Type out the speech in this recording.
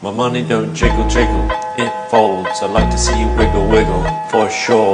My money don't jiggle jiggle, it folds. I like to see you wiggle wiggle, for sure.